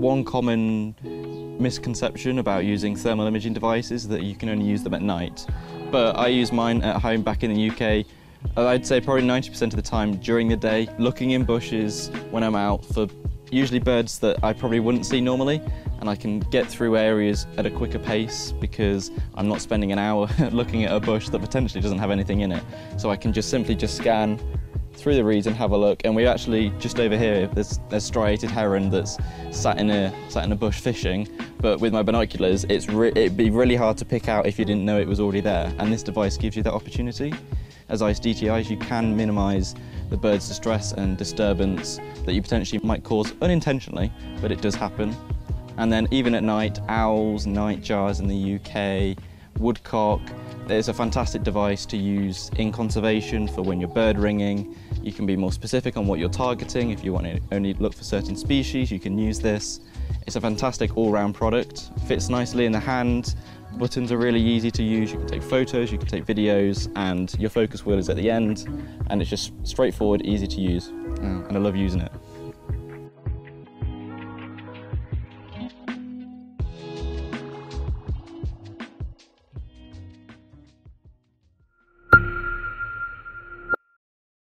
one common misconception about using thermal imaging devices that you can only use them at night. But I use mine at home back in the UK. uh, I'd say probably 90% of the time during the day, looking in bushes when I'm out for usually birds that I probably wouldn't see normally. And I can get through areas at a quicker pace because I'm not spending an hour looking at a bush that potentially doesn't have anything in it. So I can just simply just scan through the reeds and have a look. And we actually just over here, there's a striated heron that's sat in a sat in a bush fishing. But with my binoculars, it's it'd be really hard to pick out if you didn't know it was already there. And this device gives you that opportunity. ZEISS DTIs, you can minimise the bird's distress and disturbance that you potentially might cause unintentionally, but it does happen. And then even at night, owls, nightjars in the UK, woodcock. It's a fantastic device to use in conservation for when you're bird ringing. You can be more specific on what you're targeting. If you want to only look for certain species, you can use this. It's a fantastic all-round product. Fits nicely in the hand. Buttons are really easy to use. You can take photos, you can take videos, and your focus wheel is at the end. And it's just straightforward, easy to use. And I love using it.